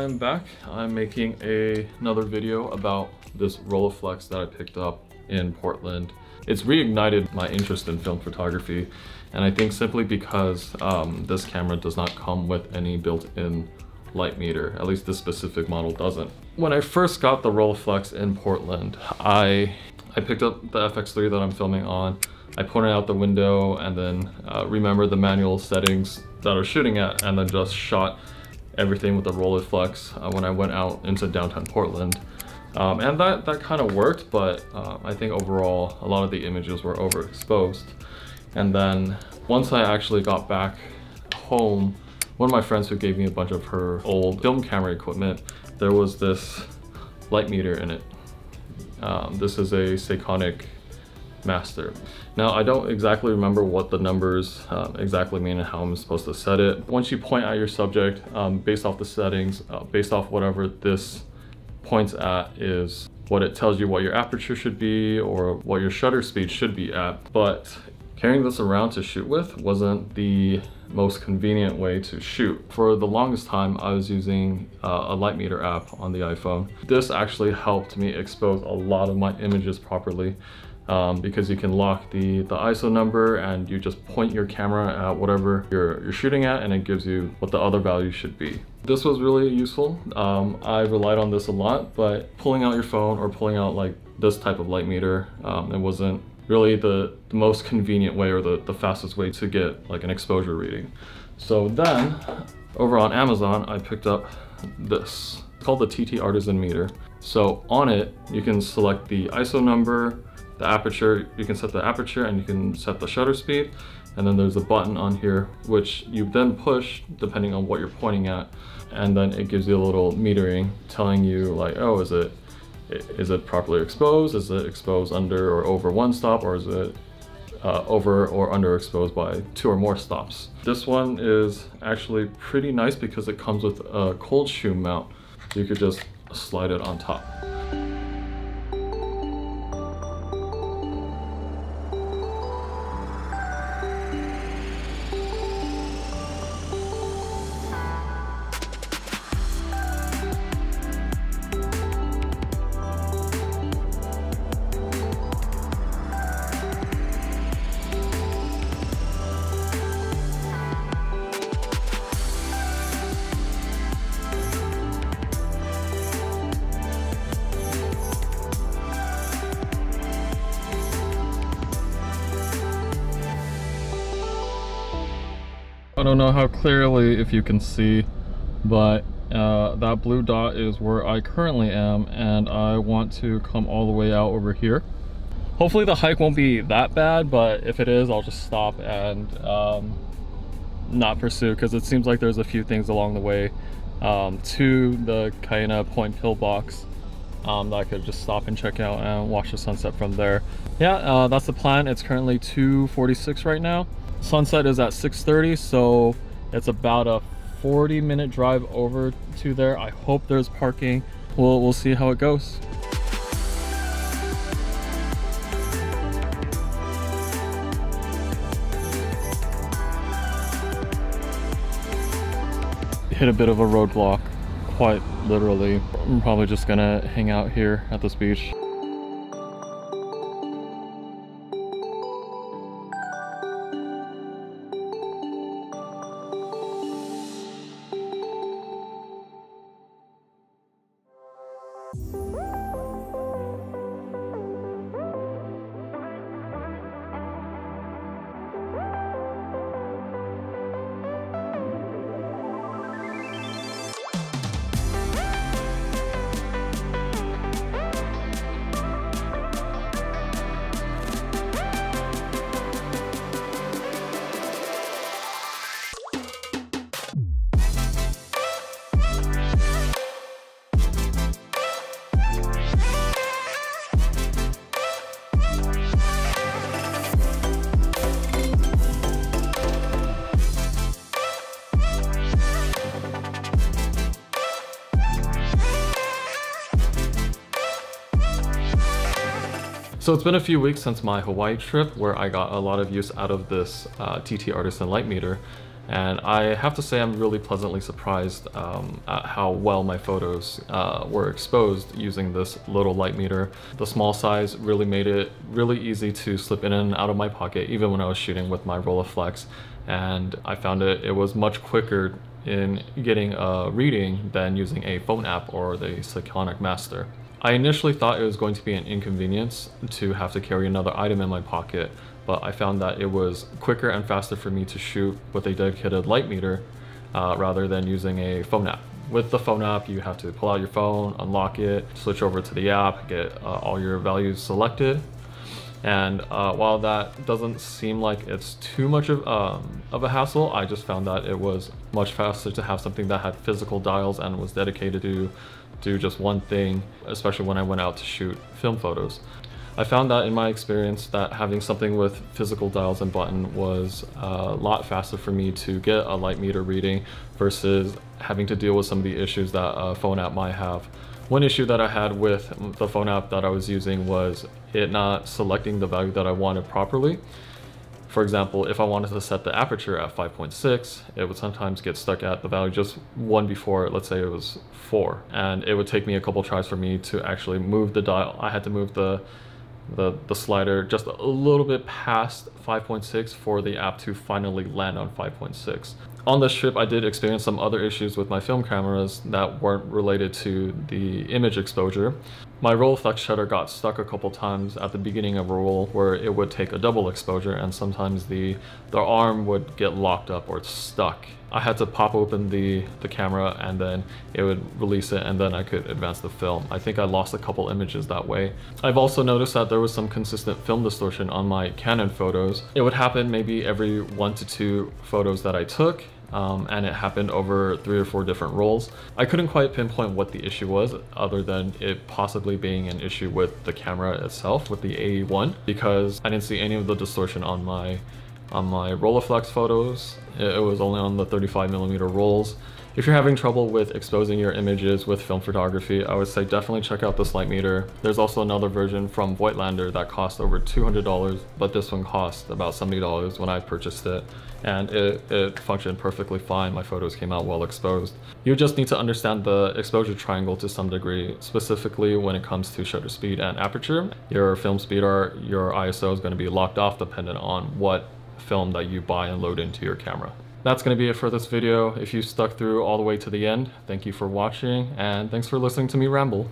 I'm back. I'm making a, another video about this Rolleiflex that I picked up in Portland. It's reignited my interest in film photography and I think simply because um, this camera does not come with any built-in light meter, at least this specific model doesn't. When I first got the Rolleiflex in Portland, I, I picked up the FX3 that I'm filming on, I pointed out the window and then uh, remember the manual settings that I was shooting at and then just shot everything with the Rolleiflex uh, when I went out into downtown Portland. Um, and that, that kind of worked, but uh, I think overall a lot of the images were overexposed. And then once I actually got back home, one of my friends who gave me a bunch of her old film camera equipment, there was this light meter in it. Um, this is a Sekonic master. Now, I don't exactly remember what the numbers uh, exactly mean and how I'm supposed to set it. Once you point at your subject, um, based off the settings, uh, based off whatever this points at is what it tells you what your aperture should be or what your shutter speed should be at. But carrying this around to shoot with wasn't the most convenient way to shoot. For the longest time, I was using uh, a light meter app on the iPhone. This actually helped me expose a lot of my images properly um, because you can lock the, the ISO number and you just point your camera at whatever you're, you're shooting at and it gives you what the other value should be. This was really useful. Um, I relied on this a lot, but pulling out your phone or pulling out like this type of light meter, um, it wasn't really the, the most convenient way or the, the fastest way to get like an exposure reading. So then over on Amazon, I picked up this. It's called the TT Artisan Meter. So on it, you can select the ISO number, the aperture, you can set the aperture and you can set the shutter speed. And then there's a button on here, which you then push depending on what you're pointing at. And then it gives you a little metering telling you like, oh, is it is it properly exposed? Is it exposed under or over one stop or is it uh, over or under exposed by two or more stops? This one is actually pretty nice because it comes with a cold shoe mount. You could just slide it on top. I don't know how clearly if you can see, but uh, that blue dot is where I currently am and I want to come all the way out over here. Hopefully the hike won't be that bad, but if it is, I'll just stop and um, not pursue because it seems like there's a few things along the way um, to the Kaena Point Pillbox um, that I could just stop and check out and watch the sunset from there. Yeah, uh, that's the plan. It's currently 2.46 right now. Sunset is at 6.30, so it's about a 40 minute drive over to there. I hope there's parking. We'll, we'll see how it goes. Hit a bit of a roadblock, quite literally. I'm probably just gonna hang out here at this beach. So it's been a few weeks since my Hawaii trip where I got a lot of use out of this uh, TT Artisan light meter. And I have to say I'm really pleasantly surprised um, at how well my photos uh, were exposed using this little light meter. The small size really made it really easy to slip in and out of my pocket even when I was shooting with my Rolleiflex and I found it it was much quicker in getting a reading than using a phone app or the Sekonic Master. I initially thought it was going to be an inconvenience to have to carry another item in my pocket, but I found that it was quicker and faster for me to shoot with a dedicated light meter uh, rather than using a phone app. With the phone app, you have to pull out your phone, unlock it, switch over to the app, get uh, all your values selected, and uh, while that doesn't seem like it's too much of, um, of a hassle, I just found that it was much faster to have something that had physical dials and was dedicated to do just one thing, especially when I went out to shoot film photos. I found that in my experience that having something with physical dials and button was a lot faster for me to get a light meter reading versus having to deal with some of the issues that a phone app might have. One issue that I had with the phone app that I was using was it not selecting the value that I wanted properly. For example, if I wanted to set the aperture at 5.6, it would sometimes get stuck at the value just one before, let's say it was four. And it would take me a couple tries for me to actually move the dial. I had to move the the, the slider just a little bit past 5.6 for the app to finally land on 5.6. On this trip, I did experience some other issues with my film cameras that weren't related to the image exposure. My Rolleiflex shutter got stuck a couple times at the beginning of a roll where it would take a double exposure and sometimes the, the arm would get locked up or stuck. I had to pop open the, the camera and then it would release it and then I could advance the film. I think I lost a couple images that way. I've also noticed that there was some consistent film distortion on my Canon photos. It would happen maybe every one to two photos that I took um, and it happened over three or four different rolls. I couldn't quite pinpoint what the issue was other than it possibly being an issue with the camera itself with the AE1 because I didn't see any of the distortion on my on my Rolleiflex photos. It was only on the 35 millimeter rolls. If you're having trouble with exposing your images with film photography, I would say definitely check out this light meter. There's also another version from Voigtlander that cost over $200, but this one cost about $70 when I purchased it. And it, it functioned perfectly fine. My photos came out well exposed. You just need to understand the exposure triangle to some degree, specifically when it comes to shutter speed and aperture. Your film speed or your ISO is going to be locked off dependent on what film that you buy and load into your camera. That's going to be it for this video. If you stuck through all the way to the end, thank you for watching and thanks for listening to me ramble.